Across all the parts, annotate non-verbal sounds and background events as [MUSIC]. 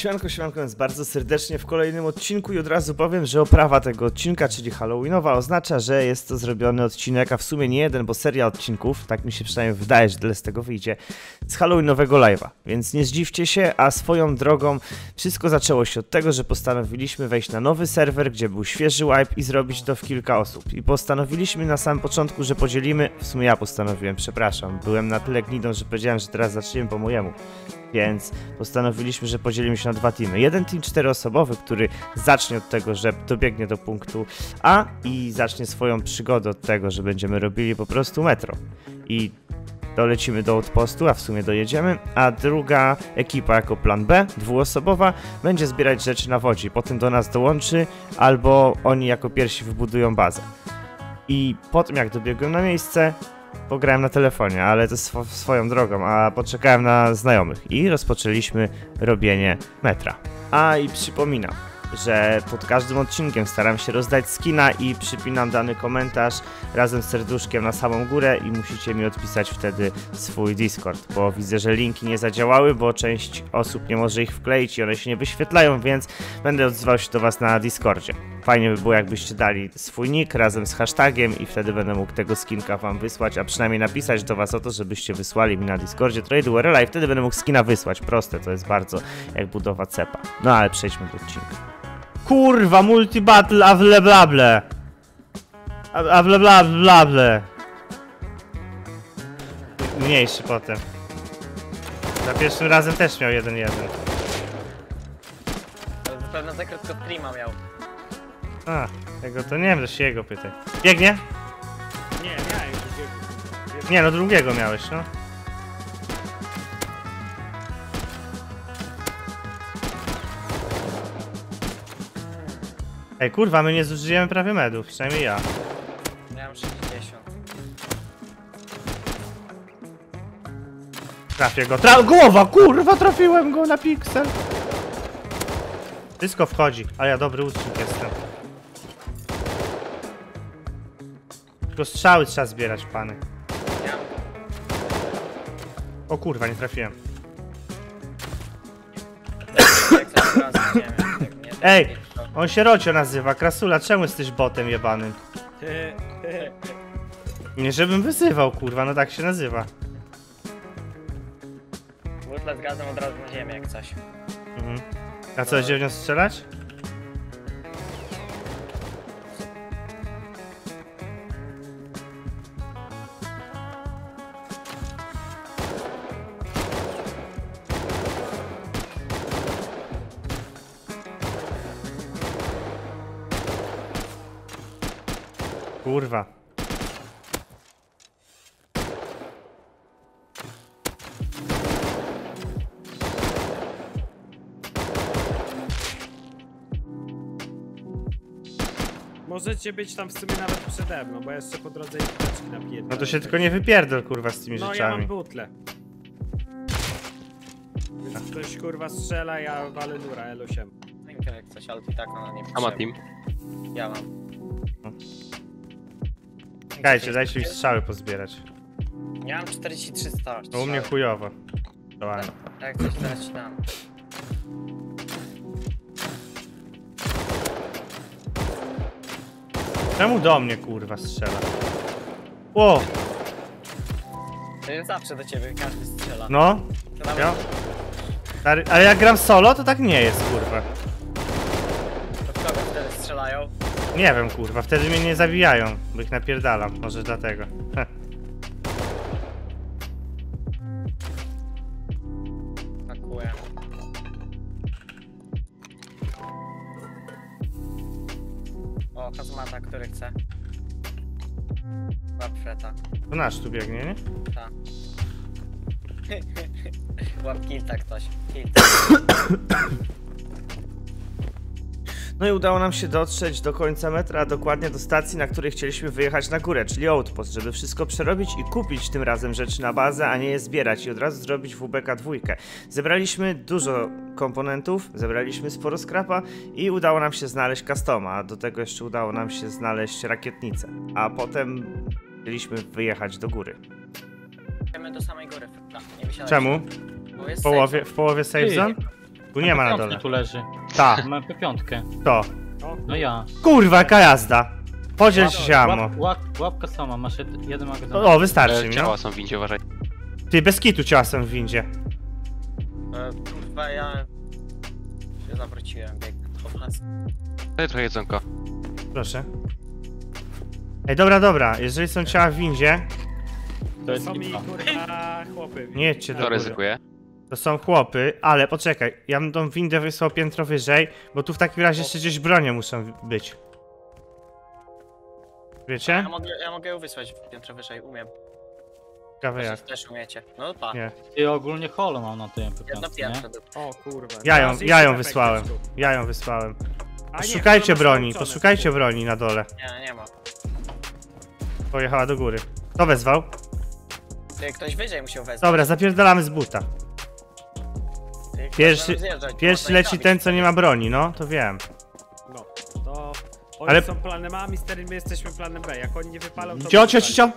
Siemanko, siemanko, więc bardzo serdecznie w kolejnym odcinku i od razu powiem, że oprawa tego odcinka, czyli Halloweenowa, oznacza, że jest to zrobiony odcinek, a w sumie nie jeden, bo seria odcinków, tak mi się przynajmniej wydaje, że tyle z tego wyjdzie, z Halloweenowego live'a. Więc nie zdziwcie się, a swoją drogą wszystko zaczęło się od tego, że postanowiliśmy wejść na nowy serwer, gdzie był świeży wipe i zrobić to w kilka osób. I postanowiliśmy na samym początku, że podzielimy, w sumie ja postanowiłem, przepraszam, byłem na tyle gnidą, że powiedziałem, że teraz zaczniemy po mojemu więc postanowiliśmy, że podzielimy się na dwa teamy. Jeden team czteroosobowy, który zacznie od tego, że dobiegnie do punktu A i zacznie swoją przygodę od tego, że będziemy robili po prostu metro. I dolecimy do outpostu, a w sumie dojedziemy, a druga ekipa jako plan B, dwuosobowa, będzie zbierać rzeczy na wodzie, potem do nas dołączy, albo oni jako pierwsi wybudują bazę. I po tym jak dobiegłem na miejsce, pograłem na telefonie, ale to swo swoją drogą, a poczekałem na znajomych i rozpoczęliśmy robienie metra. A i przypominam, że pod każdym odcinkiem staram się rozdać skina i przypinam dany komentarz razem z serduszkiem na samą górę i musicie mi odpisać wtedy swój Discord, bo widzę, że linki nie zadziałały, bo część osób nie może ich wkleić i one się nie wyświetlają, więc będę odzywał się do Was na Discordzie. Fajnie by było, jakbyście dali swój nick razem z hashtagiem i wtedy będę mógł tego skinka Wam wysłać, a przynajmniej napisać do Was o to, żebyście wysłali mi na Discordzie trade URL i wtedy będę mógł skina wysłać. Proste, to jest bardzo jak budowa cepa. No ale przejdźmy do odcinka. Kurwa, multibattle, a wleblable. A wleblable. Mniejszy potem. Za pierwszym razem też miał 1-1. Ale Pewno za krótko streama miał. A, tego to nie wiem, to się jego pytaj. Biegnie? Nie, miałem drugiego. Nie, no drugiego miałeś, no. Ej, kurwa, my nie zużyjemy prawie medów, przynajmniej ja. Miałem 60. Trafię go. Tra głowa, kurwa, trafiłem go na piksel. Wszystko wchodzi, a ja dobry łucznik jestem. Tylko strzały trzeba zbierać, pany. O kurwa, nie trafiłem. Ej, on się Rocio nazywa. Krasula, czemu jesteś botem jebanym? Nie żebym wyzywał, kurwa, no tak się nazywa. Butle z gazem od razu na ziemię jak coś. Mhm. A co, będzie w nią strzelać? Możecie być tam w sumie nawet przede mną, bo jeszcze po drodze ich napiję. No to się tylko nie wypierdol, kurwa, z tymi No ja rzeczami. mam butle. Więc ktoś kurwa strzela, ja walę nura L8. Rękę jak coś, ale i tak ona nie A ma team? Ja mam. Dajcie, dajcie mi strzały pozbierać. Ja mam 43 star. No u mnie chujowo. Dobra. Jak coś zaraz ci dam. Czemu do mnie, kurwa, strzela? Ło, zawsze do ciebie, każdy strzela. no. Nawet Ja? Ale jak gram solo, to tak nie jest, kurwa. to kogo wtedy strzelają? Nie wiem, kurwa, wtedy mnie nie zabijają, bo ich napierdalam, może dlatego. [LAUGHS] nasz tu biegnie, nie? Ta. [LAUGHS] Łap kilta ktoś. Kilta. No i udało nam się dotrzeć do końca metra, dokładnie do stacji, na której chcieliśmy wyjechać na górę, czyli Outpost, żeby wszystko przerobić i kupić tym razem rzeczy na bazę, a nie je zbierać i od razu zrobić WBK dwójkę. Zebraliśmy dużo komponentów, zebraliśmy sporo skrapa i udało nam się znaleźć customa, a do tego jeszcze udało nam się znaleźć rakietnicę, a potem chcieliśmy wyjechać do góry. Idziemy do samej góry. freta. Nie wysiadaj Czemu? Bo jest W połowie, safe w połowie safe Ty. zone? Tu nie ma na dole. tu leży. Ta, Mam piątkę. to. No ja. Kurwa, jaka jazda. Podziel się ammo. Łap, łap, łapka sama, masz jed, jeden magazyn. O, wystarczy E, mi, no. Ciała są w windzie, uważaj. Ty, bez kitu ciała są w windzie. E, kurwa, ja... się zawróciłem, bieg. Opas. Daj trochę jedzonka. Proszę. Ej, dobra, dobra. Jeżeli są ciała w windzie, To jest są mi lipa. kurwa chłopy. nie jedźcie do To góry. ryzykuję. To są chłopy, ale poczekaj. Ja bym tą windę wysłał piętro wyżej, bo tu w takim razie jeszcze gdzieś bronie muszą być. Wiecie? Ja mogę, ja mogę ją wysłać piętro wyżej, umiem. Ciekawe jak. Też, też umiecie. No pa. Nie. I ogólnie holo mam na tym Jedno nie? do- O kurwa. Ja ją, Teraz ja ją efekt wysłałem. tu. Ja ją wysłałem. A nie, Poszukajcie to broni, poszukajcie broni na dole. Nie, nie ma. Pojechała do góry. Kto wezwał? Ty, ktoś wyżej musiał wezwać. Dobra, zapierdalamy z buta. Ty, Pierwszy- zjeżdżać, Pierwszy leci ten, co nie ma broni, no, to wiem. No, to... Oni Ale- są planem A, Mister, my jesteśmy planem B. Jak oni nie wypalą, to... Cio, cio, cio, cio.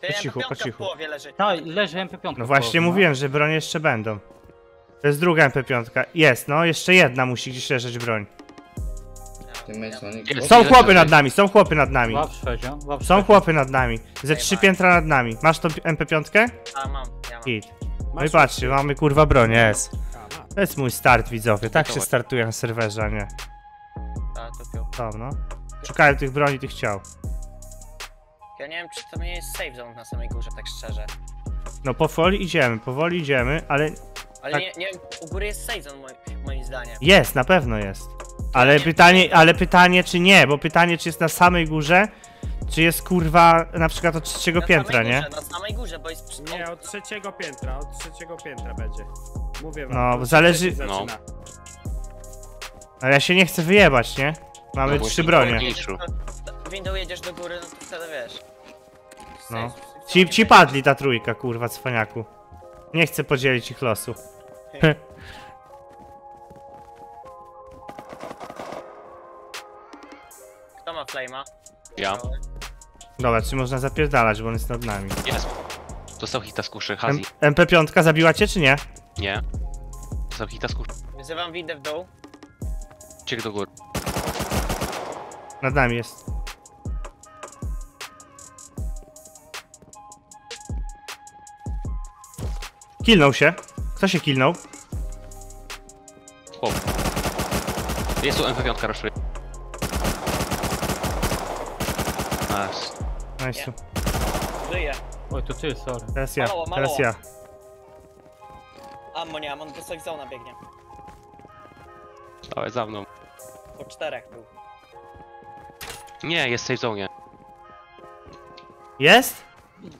Ty, po cichu, MP5 po cichu. leży. Tak, leży MP5. No właśnie mówiłem, że broń jeszcze będą. To jest druga MP5. Jest, no, jeszcze jedna musi gdzieś leżeć broń. Ja, Ty ja, Masonik. Jest. Są chłopy nad nami, są chłopy nad nami. Są chłopy nad nami. Ze trzy piętra nad nami. Masz tą MP5? a, mam, ja mam. Git. No i patrzcie, mamy kurwa broń, jest. To jest mój start, widzowie. Tak się startuje na serwerze, a nie. Ta, to pił. No. Szukałem tych broni, tych ciał. Ja nie wiem, czy to nie jest safe zone na samej górze, tak szczerze. No powoli idziemy, powoli idziemy, ale Ale Tak. nie, nie wiem, u góry jest safe zone moim, moim zdaniem. jest, na pewno jest. Ale nie- pytanie, ale pytanie czy nie, bo pytanie czy jest na samej górze, czy jest kurwa na przykład od trzeciego Na piętra, samej nie? Górze, na samej górze, bo jest przy... Nie, od trzeciego piętra, od trzeciego piętra będzie. Mówię wam. No, zależy- No. Ale ja się nie chcę wyjebać, nie? Mamy No trzy bronie. nie. Jedziesz do- Windą jedziesz do góry, no to wtedy wiesz. No. Ci, ci padli ta trójka, kurwa, cwaniaku. Nie chcę podzielić ich losu. [LAUGHS] flame'a? Ja. Dobra, czy można zapierdalać, bo on jest nad nami. Jest. Dostał hita z kuszy, M- Hazi. MP5 zabiła cię, czy nie? Nie. Dostał hita z kuszy. Wyzywam windę w dół. Ciek do góry. Nad nami jest. Kilnął się. Kto się kilnął? Chłop. Jest tu MP5 raszuje. Nice. Nice. Żyje. Oj, to ty, sorry. Teraz ja, Maloła, teraz maloła. ja. Ammo nie mam, on do safe zone'a biegnie. Dawaj za mną. Po czterech był. Nie, jest safe zone. Jest?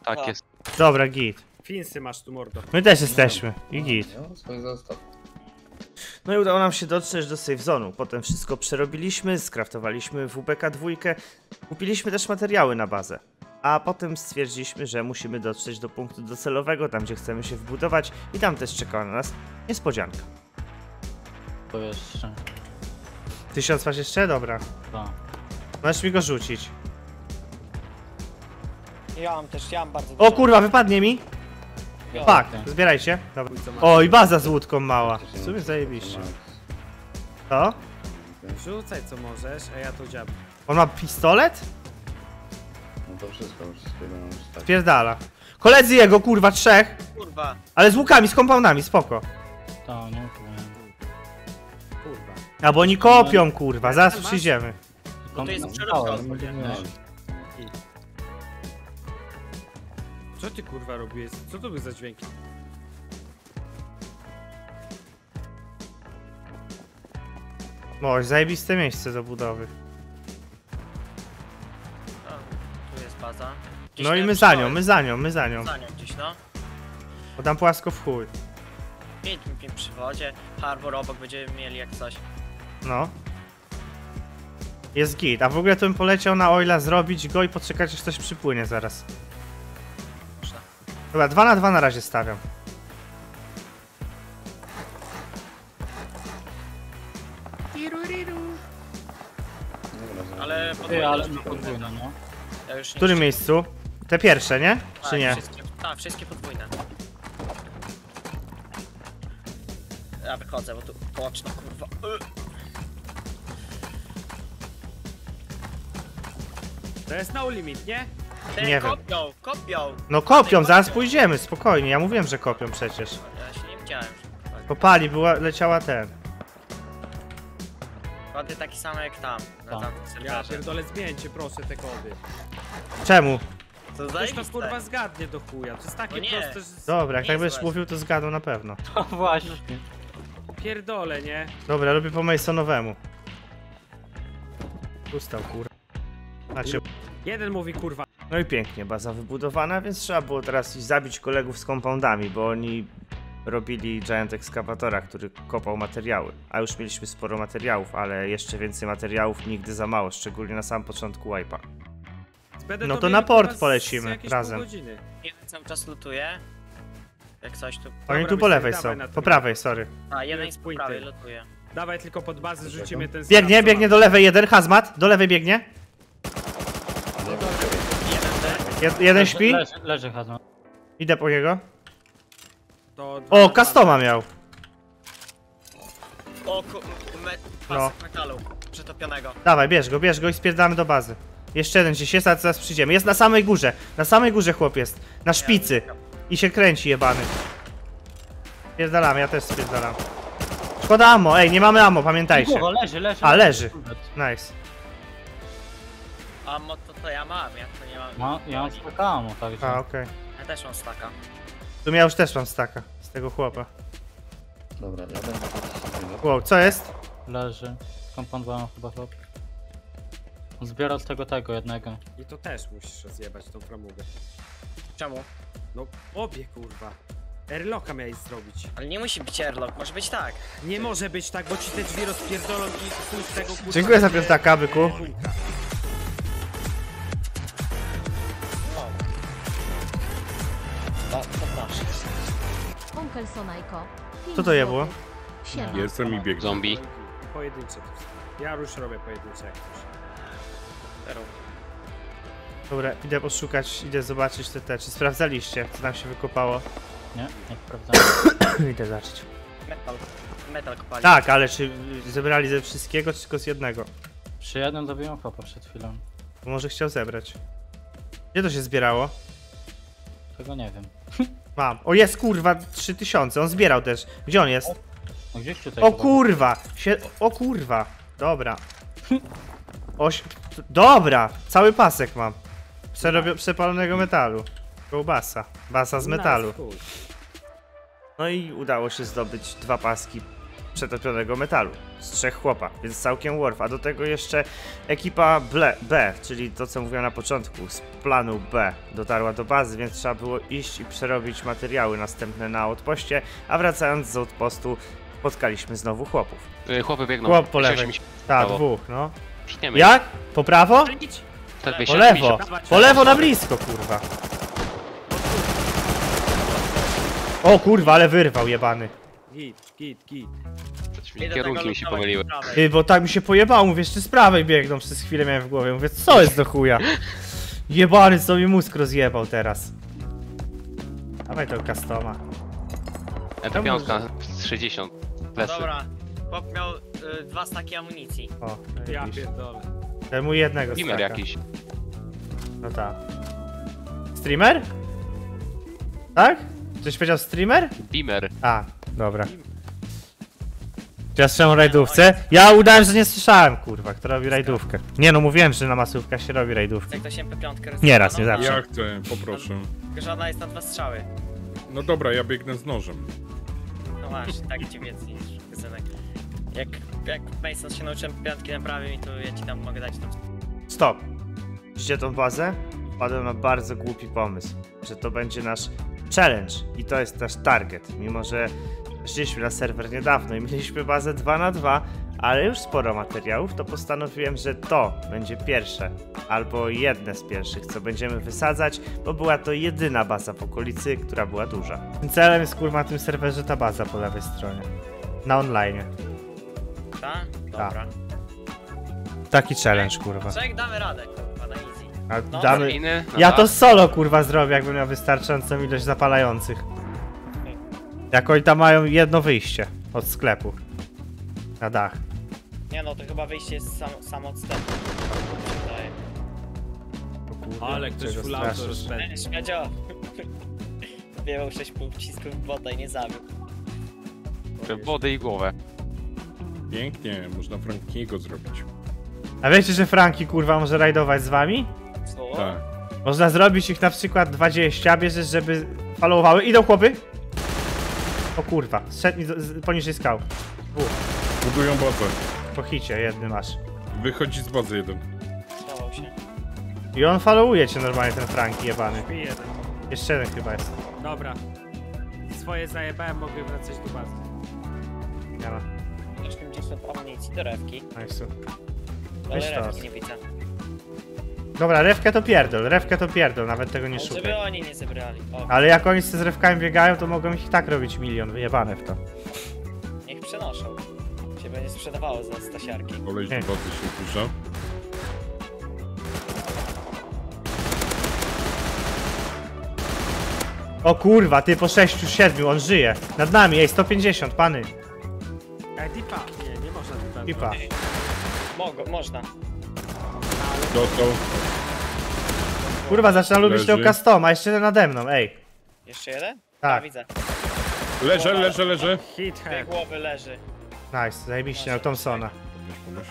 Tak A. jest. Dobra, git. Finsy masz tu mordo. My też jesteśmy. I git. No, swój zostaw. No i udało nam się dotrzeć do safe zone'u. Potem wszystko przerobiliśmy, skraftowaliśmy WBK dwójkę, kupiliśmy też materiały na bazę. A potem stwierdziliśmy, że musimy dotrzeć do punktu docelowego, tam gdzie chcemy się wbudować i tam też czeka na nas niespodzianka. To jeszcze. Tysiąc masz jeszcze? Dobra. Tak. Możesz mi go rzucić. Ja mam też, ja mam bardzo O kurwa, wypadnie mi! Pak, Okej. zbierajcie. Dobra. O, i baza z łódką mała. W sumie zajebiście. Co? Rzucaj co możesz, a ja tu dziabę. On ma pistolet? No to wszystko, wszystkiego nam wystarczy. Pierdala. Koledzy jego, kurwa, trzech. Kurwa. Ale z łukami, z kompoundami, spoko. Tak, nie powiem. Kurwa. Albo oni kopią, kurwa, zaraz przyjdziemy. No to jest No, Co ty kurwa robisz? Co to były za dźwięki? O, zajebiste miejsce do budowy. O, tu jest baza. Gdzieś No i my za nią, my za nią, my za nią. Za nią gdzieś, no. Bo tam płasko w chuj. Pięć mi przy wodzie. Harbor obok będziemy mieli jak coś. No. Jest git, a w ogóle to bym poleciał na oila zrobić go i poczekać aż coś przypłynie zaraz. Dobra, dwa na dwa na razie stawiam. Ale Ty, podwójne ale no podwójne, no. Ja już W nie którym miejscu? Te pierwsze, nie? Tak, Czy nie? Wszystkie, tak, wszystkie podwójne. Ja wychodzę, bo tu kołaczno, kurwa. Y. To jest no limit, nie? Ty, Nie wiem. kopią, kopią. No kopią, zaraz pójdziemy, spokojnie, ja mówiłem, że kopią przecież. Ja się nie widziałem. że kopią. Popali, była, leciała ten. Kody taki same jak tam, na Tam. tamtym Ja serwerze. pierdolę, zmieńcie proszę te kody. Czemu? To Ktoś to zajebiste. kurwa zgadnie do chuja, to jest takie No nie. proste, że... Dobra, jak tak Nie będziesz złe. mówił, to zgadł na pewno. [LAUGHS] No właśnie. Pierdolę, nie? Dobra, robię po Masonowemu. Ustał, kur... Znaczy, Jeden mówi kurwa, no i pięknie, baza wybudowana, więc trzeba było teraz iść zabić kolegów z compoundami, bo oni robili Giant Excavatora, który kopał materiały. A już mieliśmy sporo materiałów, ale jeszcze więcej materiałów nigdy za mało, szczególnie na samym początku wipe'a. No to na port polecimy, razem. Jeden cały czas lutuje. Jak coś tu... Oni tu po lewej są, po prawej, sorry. A, jeden Jest z po prawej lutuje. Dawaj tylko pod bazę, rzucimy ten Biegnie, biegnie do lewej jeden, hazmat, do lewej biegnie. Jeden D. Jed, jeden śpi, Leży, leży hazmat. idę po niego. To O, customa miał. O. Me... Pasek metalu. Przytopionego. Dawaj, bierz go, bierz go i spierdamy do bazy. Jeszcze jeden gdzieś jest, a zaraz przyjdziemy. Jest na samej górze, na samej górze chłop jest. Na szpicy. I się kręci jebany. Spierdalam, ja też spierdalam. Szkoda ammo, ej, nie mamy ammo, pamiętajcie. Głowa, leży, leży. A, leży. Nice. A mo to, to ja mam, ja. Ma, ja mam spokamo, także. A, okej. Ja też mam staka. Tu ja już też mam staka z tego chłopa. Dobra, ja będę Wow, co jest? Leży. Kompondowałem chyba chłop. Zbierał z tego tego jednego. I to też musisz rozjebać tą framugę. Czemu? No, obie kurwa. Airlocka miałeś zrobić. Ale nie musi być airlock, może być tak. Nie może być tak, bo ci te drzwi rozpierdolą i chuj z tego kurwa... Dziękuję za piątaka, byku. Co to je było? Siema. Jestem i. Zombie. Pojedyncze to są. Ja już robię pojedyncze jak coś. Teraz. Dobra, idę poszukać, idę zobaczyć te te. Czy sprawdzaliście, co tam się wykopało? Nie, nie sprawdzałem. [COUGHS] idę zobaczyć. Metal. Metal kopali. Tak, ale czy zebrali ze wszystkiego, czy tylko z jednego? Przy jednym zabiłem chłopa przed chwilą. Bo może chciał zebrać. Gdzie to się zbierało? Tego nie wiem. [LAUGHS] Mam. O jest kurwa 3000, on zbierał też. Gdzie on jest? No gdzieś tutaj O chyba kurwa! Sie... O kurwa! Dobra. Oś... Dobra! Cały pasek mam. Przerobio... Przepalonego metalu. Kołbasa. Basa z metalu. No i udało się zdobyć dwa paski przetopionego metalu z trzech chłopa, więc całkiem worth. A do tego jeszcze ekipa ble, B, czyli to co mówiłem na początku, z planu B dotarła do bazy, więc trzeba było iść i przerobić materiały następne na outpoście, a wracając z outpostu spotkaliśmy znowu chłopów. Y, Chłopy biegną. Chłop po lewej. Tak, dwóch, no. Przytniemy. Jak? Po prawo? Idź. Tak, Po lewo! Po lewo na blisko, kurwa. O kurwa, ale wyrwał jebany. Git, git, git. Idę Kierunki mi się pomyliły. prawej. Ty, bo tak mi się pojebało, mówię, jeszcze z prawej biegną, przez chwilę miałem w głowie, mówię, co jest do chuja? Jebany, co mi mózg rozjebał teraz. Dawaj tego customa. MP5 z 60. Leży. Dobra. Chłop miał y, dwa staki amunicji. O, Ja jakiś. pierdolę. Temu jednego Beamer staka. jakiś. No tak. Streamer? Tak? Coś powiedział streamer? Beamer. A, dobra. Czy ja słyszałem o rajdówce? Ja udałem, że nie słyszałem, kurwa, kto robi rajdówkę. Nie no, mówiłem, że na masówkach się robi rajdówkę. Jak ktoś MP5 Nie raz, nie zawsze. Ja chcę, poproszę. Tylko, że ona jest na dwa strzały. No dobra, ja biegnę z nożem. No właśnie, tak ci więcej niż magazynek. Jak, jak Mason się nauczyłem piątki naprawił, to ja ci tam mogę dać tam. Stop. Widzicie tą bazę? Wpadłem na bardzo głupi pomysł, że to będzie nasz challenge i to jest nasz target. Mimo, że weszliśmy na serwer niedawno i mieliśmy bazę 2 na 2 ale już sporo materiałów, to postanowiłem, że to będzie pierwsze, albo jedne z pierwszych, co będziemy wysadzać, bo była to jedyna baza w okolicy, która była duża. Tym celem jest kurwa na tym serwerze ta baza po lewej stronie. Na online. Ta? Dobra. Taki challenge, kurwa. Co jak damy radę, kurwa, na easy. A No, damy? No Ja tak. to solo kurwa zrobię, jakbym miał wystarczającą ilość zapalających. Jak oni tam mają jedno wyjście. Od sklepu. Na dach. Nie no, to chyba wyjście jest sam, sam od stepu. Mi się wydaje. O kurde, Ale ktoś full auto rozpędził. Ej, Śmiadzio! [LAUGHS] Wiewał 6 pocisków w bota i nie zabił. Wodę i głowę. Pięknie, można Frankiego zrobić. A wiecie, że Franki kurwa może rajdować z wami? Co? Tak. Można zrobić ich na przykład 20, bierzesz, żeby followowały. Idą chłopy! O kurwa, strzedni poniżej skał. Budują bazę. Po hicie jedny masz. Wychodzi z bazy jeden. Schował się. I on followuje cię normalnie, ten Franki jebany. Jeden. Jeszcze jeden chyba jest. Dobra. Swoje zajebałem, mogę wracać do bazy. Nie ma. Jeszcze gdzieś od amunicji do rewki. Nice. Ale rewki nie widzę. Dobra, rewkę to pierdol, rewkę to pierdol, nawet tego nie Ale szukaj. żeby oni nie zebrali. O, Ale jak oni z rewkami biegają, to mogą ich i tak robić milion, wyjebane w to. niech przenoszą. Się będzie sprzedawało za stasiarki. Koleś do Nie. bazy się zbliża. O kurwa, ty po 6, 7, on żyje. Nad nami, ej, 150, pany. Ej, tipa. Nie, nie można tipa. Pipa. Mogo, można. Dostał. Kurwa, zaczyna lubić tego Leży. customa, jeszcze jeden nade mną, ej. Jeszcze jeden? Tak. A, widzę. Leżę, leżę, leżę. Hit Dwie head. głowy leży. Nice, zajebiście, miał Thompsona. Podnieś, podnieś.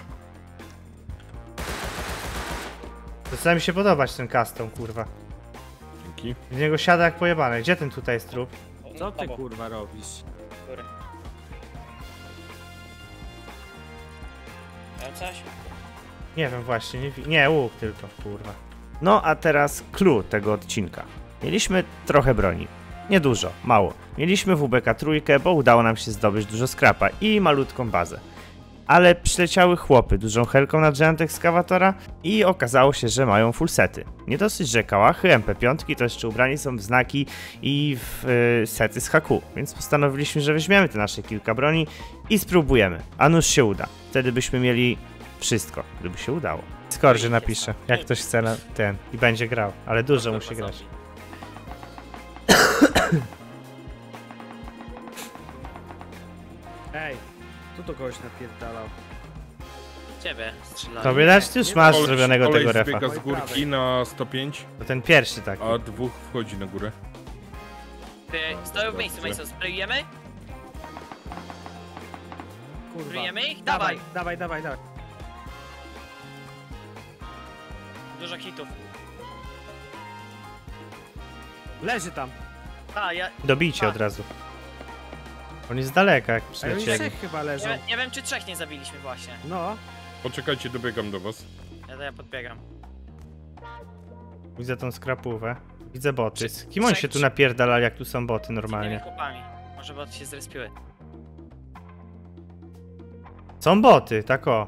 Zaczyna mi się podobać ten custom, kurwa. Dzięki. W niego siada jak pojebane. Gdzie ten tutaj jest trup? O, Co ty kurwa robisz? góry. Miał coś? Nie wiem właśnie, nie, nie łuk tylko, kurwa. No a teraz clue tego odcinka. Mieliśmy trochę broni. Niedużo, mało. Mieliśmy WBK trójkę, bo udało nam się zdobyć dużo skrapa i malutką bazę. Ale przyleciały chłopy dużą helką na drzewem ekskawatora i okazało się, że mają full sety. Nie dosyć, że kałachy, MP5 to jeszcze ubrani są w znaki i w y, sety z haku, więc postanowiliśmy, że weźmiemy te nasze kilka broni i spróbujemy. A nuż się uda. Wtedy byśmy mieli wszystko, gdyby się udało. Skorży napisze, jak ktoś chce na ten i będzie grał, ale dużo musi grać. [COUGHS] Ej, tu to kogoś napierdalał. Ciebie strzelali. Tobie dać? Ty już masz Koleś- zrobionego koleś tego refa. zbiega z górki na 105, To ten pierwszy taki. a dwóch wchodzi na górę. Ty, stoją w miejscu. Mason. Sprayujemy? Kurwa. Sprayujemy ich? Dawaj, Dawaj. dawaj, dawaj, Dużo hitów. Leży tam. A, ja Dobijcie od razu. On jest z daleka, jak oni trzech chyba leżą. nie, nie wiem, czy trzech nie zabiliśmy właśnie. No. Poczekajcie, dobiegam do was. Ja, ja podbiegam. Widzę tą skrapówę. Widzę boty. Czy- Kim on się tu napierdalali, jak tu są boty Z normalnie? chłopami. Może bo się zrespiły. Są boty, tak o.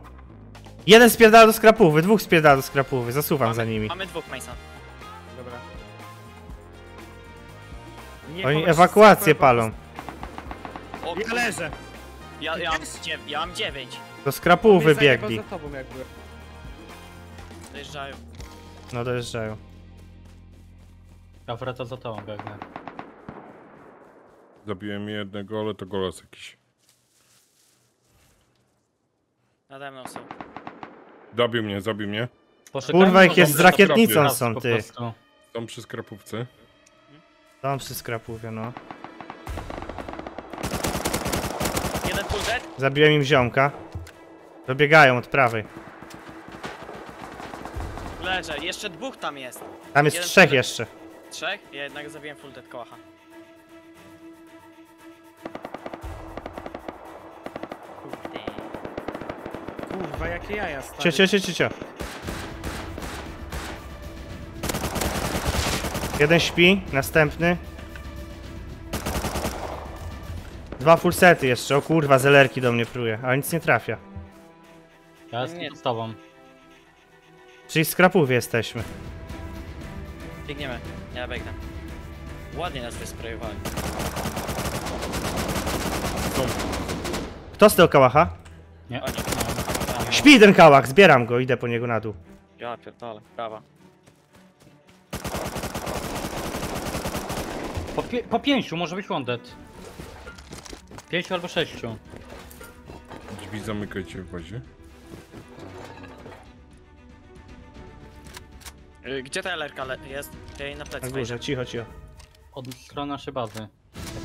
Jeden spierdala do skrapówy, dwóch spierdala do skrapówy, zasuwam za nimi. Mamy dwóch Mason. Dobra. Nie, Oni ewakuację palą. O, Ja leżę. Ja, ja, mam, dziew- ja mam dziewięć. Do skrapówy biegli. za tobą jakby. Dojeżdżają. No dojeżdżają. Ja wracam za tobą biegnę. Zabiłem jednego, ale to golas jakiś. Nade mną są. Zabił mnie, zabił mnie. Poszukajmy Kurwa, ich jest z rakietnicą są, ty. Są przy skrapówce. Są przy skrapówie, no. Jeden full dead. Zabiłem im ziomka. Dobiegają od prawej. Leżę. Jeszcze dwóch tam jest. Tam jest Jeden trzech full dead. jeszcze. Trzech? Ja jednak zabiłem full dead kołacha. Kurwa, jakie jaja stary. Jeden śpi, następny. Dwa full sety jeszcze, o kurwa, zelerki do mnie pruje, ale nic nie trafia. Ja jestem z tobą. Czyli w skrapówie jesteśmy. Biegniemy. Ja biegnę. Ładnie nas wysprayowali. Są. Kto z tego kałacha? Nie. Oni. Śpi ten kałach, zbieram go, idę po niego na dół. Ja pierdolę. Prawa. Po, pie po pięciu może być wanted. Pięciu albo sześciu. Drzwi zamykajcie w bazie. Y, Gdzie ta LRK le- jest? Jej na plecy Na górze, cicho, cicho. Od strony naszej bazy.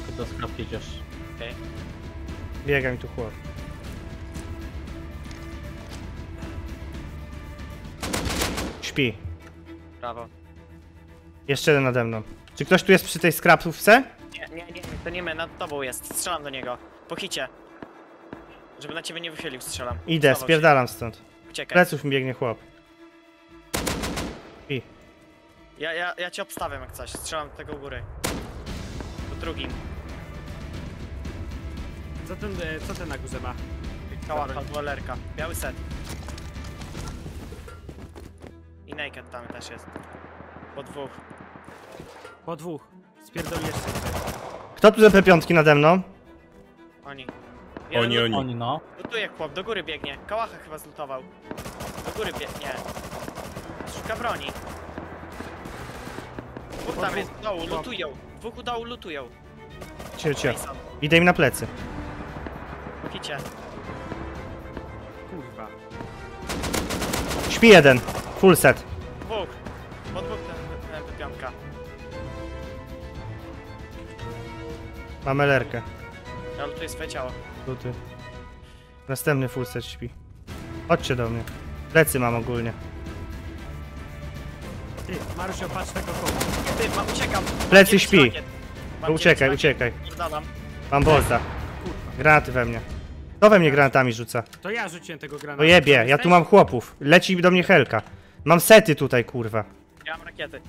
Jak do skrap idziesz. Okej. Biega mi tu chłop. Śpi. Brawo. Jeszcze jeden nade mną. Czy ktoś tu jest przy tej skrapówce? Nie, nie, nie, to nie my, nad tobą jest. Strzelam do niego. Po hicie. Żeby na ciebie nie wychylił, strzelam. Idę, Schował się. spierdalam stąd. Uciekaj. Pleców mi biegnie chłop. Śpi. Ja, ja, ja cię obstawiam jak coś. Strzelam do tego u góry. Po drugim. Co ten, co ten na górze ma? Biały set. I naked tam też jest. Po dwóch. Po dwóch. Spierdol jeszcze. Kto tu ze piątki nade mną? Oni. Oni, oni. Oni no. Lutuje chłop, do góry biegnie. Kałacha chyba zlutował. Do góry biegnie. Szuka broni. Dwóch tam jest, dołu, lutują. Dwóch u dołu lutują. Cicho. Mason, Idę im na plecy. po hicie. Kurwa. Śpi jeden. Full set. Dwóch. Po dwóch ten, ten piątka. Mam LR-kę. Ja lutuję swoje ciało. Luty. Następny full set śpi. Chodźcie do mnie. Plecy mam ogólnie. Ty, Marusio, patrz tego koła. Ty, ma, uciekam. Plecy śpi. Uciekaj, uciekaj. Mam bolta. Granaty we mnie. Kto we mnie granatami rzuca? To ja rzuciłem tego granatu. No jebie, ja tu mam chłopów. Leci do mnie helka. Mam sety tutaj, kurwa. Ja mam rakiety.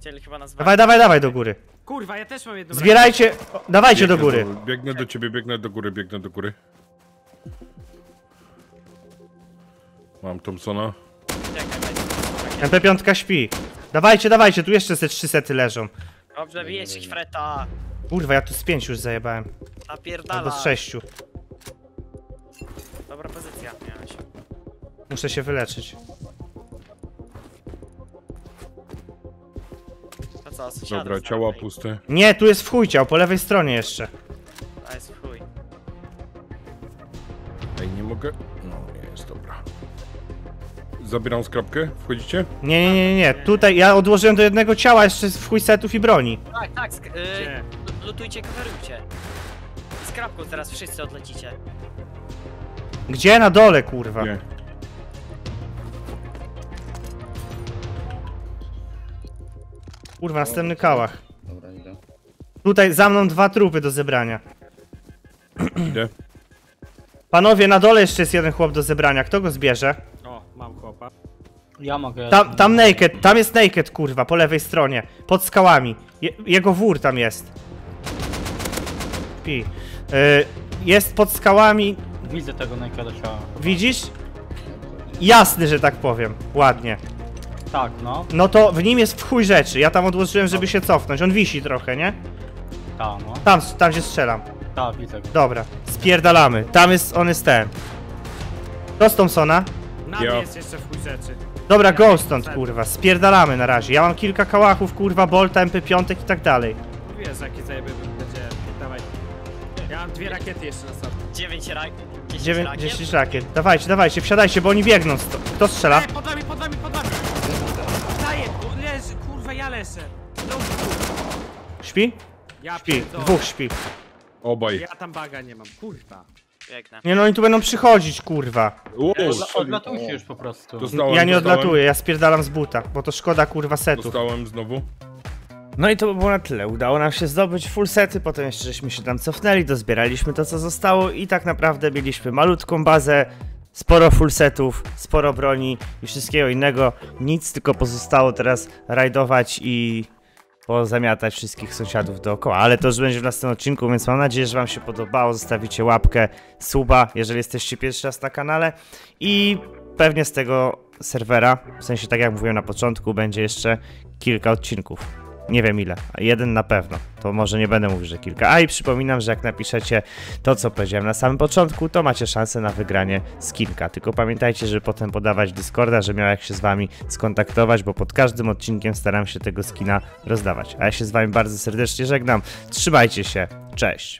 Chcieli chyba nas Dawaj, dawaj, dawaj do góry. Kurwa, ja też mam jedną Zbierajcie, o, dawajcie do góry. Biegnę do ciebie, biegnę do góry, biegnę do góry. Mam Thompsona. Uciekaj, MP5 śpi. Dawajcie, dawajcie, tu jeszcze te trzy sety leżą. Dobrze, bijesz ich freta. Kurwa, ja tu z pięciu już zajebałem. Napierdala. Albo z sześciu. Dobra pozycja miałeś. Muszę się wyleczyć. Co, sąsiadów Dobra, ciała puste. Nie, tu jest w chuj ciał, po lewej stronie jeszcze. A jest w chuj. Ej, nie mogę. No, nie jest dobra. Zabieram skrapkę, wchodzicie? Nie, nie, nie, nie, nie. Tutaj ja odłożyłem do jednego ciała jeszcze w chuj setów i broni. Tak, tak, sk- y, Gdzie? lutujcie, coverujcie. Z krapką teraz wszyscy odlecicie. Gdzie? Na dole, kurwa. Nie. Kurwa, następny kałach. Dobra, idę. Tutaj za mną dwa trupy do zebrania. Idę. Panowie, na dole jeszcze jest jeden chłop do zebrania. Kto go zbierze? O, mam chłopa. Ja mogę. Tam, tam naked, tam jest naked, kurwa, po lewej stronie. Pod skałami. Je, jego wór tam jest. Pi. Y, jest pod skałami. Widzę tego nakeda ciała. Widzisz? Jasny, że tak powiem. Ładnie. Tak, no. No to w nim jest w chuj rzeczy. Ja tam odłożyłem, żeby się cofnąć. On wisi trochę, nie? Ta, no. Tam, tam gdzie strzelam. Ta, widzę go. Dobra, spierdalamy. Tam jest, on jest ten. To z Thompsona. Na mnie jest jeszcze w chuj rzeczy. Dobra, go stąd, kurwa. Spierdalamy na razie. Ja mam kilka kałachów, kurwa, Bolta, MP5 i tak dalej. Wiesz, jakie zajeby będzie. Dawaj. Ja mam dwie rakiety jeszcze na sobie. 9 rak... 10 9, rakiet. 10 rakiet. Dawajcie, dawajcie, wsiadajcie, bo oni biegną. sto- Kto strzela? Ej, pod wami, pod wami, pod wami! Daję, tu leży, leżę. No, Śpi? ja Śpi. pierdolę. Dwóch śpi. Obaj. Ja tam baga nie mam, kurwa. Biegnę. Nie no, oni tu będą przychodzić, kurwa. Wow, Odla- Odlatujcie już po prostu. Dostałem, Ja nie dostałem, odlatuję, ja spierdalam z buta, bo to szkoda, kurwa, setów. Dostałem znowu. No i to by było na tyle. Udało nam się zdobyć full sety, potem jeszcze żeśmy się tam cofnęli, dozbieraliśmy to co zostało i tak naprawdę mieliśmy malutką bazę, sporo full setów, sporo broni i wszystkiego innego. Nic tylko pozostało teraz rajdować i pozamiatać wszystkich sąsiadów dookoła. Ale to już będzie w następnym odcinku, więc mam nadzieję, że wam się podobało. Zostawicie łapkę, suba, jeżeli jesteście pierwszy raz na kanale i pewnie z tego serwera, w sensie tak jak mówiłem na początku, będzie jeszcze kilka odcinków. Nie wiem ile, jeden na pewno. To może nie będę mówił, że kilka. A i przypominam, że jak napiszecie to, co powiedziałem na samym początku, to macie szansę na wygranie skinka. Tylko pamiętajcie, żeby potem podawać Discorda, że miał jak się z wami skontaktować, bo pod każdym odcinkiem staram się tego skina rozdawać. A ja się z wami bardzo serdecznie żegnam. Trzymajcie się. Cześć.